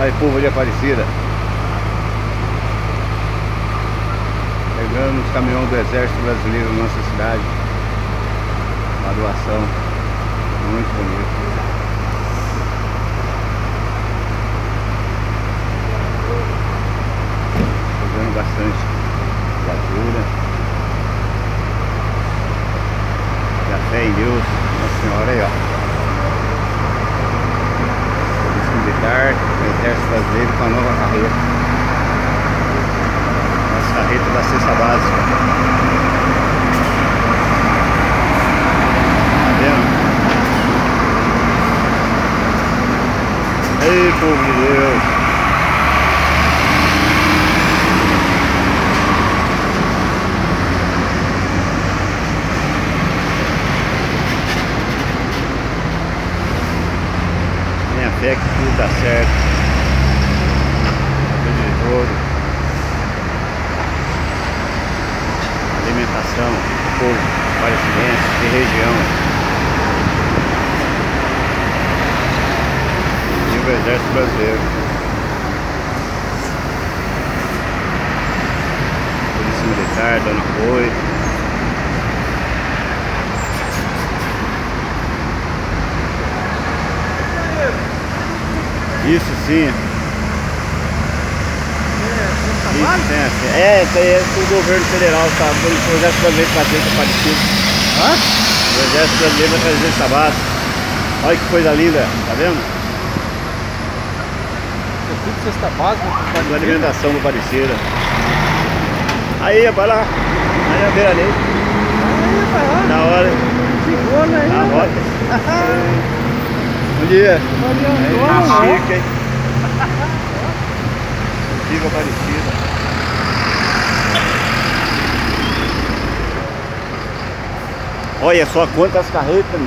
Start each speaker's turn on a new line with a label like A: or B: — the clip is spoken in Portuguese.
A: Aí, povo de Aparecida. Pegando os caminhões do Exército Brasileiro na nossa cidade. Uma doação muito bonita. Pegando bastante viatura. E a fé em Deus, Nossa Senhora aí, ó. Militar, Exército Brasileiro com a nova carreta. Nossa carreta da cesta básica. Tá vendo? Ei, povo de Deus! Tenha fé que tudo dá certo. Tudo de todo. Alimentação, povo, parecimentos de região. E o Exército Brasileiro. Polícia Militar dando apoio. Isso sim. Tem assim. É, isso aí é que o governo federal tá o Exército Brasileiro para dentro parecido.
B: Hã?
A: O Exército Brasileiro vai trazer essa base. Olha que coisa linda, tá vendo?
B: É tudo cesta básica
A: A alimentação do Parecida. Aí, vai lá. Aí a ali.
B: Aí, vai lá.
A: Na hora.
B: Né?
A: Na
B: aí,
A: rota.
B: ó.
A: Bom dia. Tá chique, hein? Viva Aparecida. Olha só quantas carretas.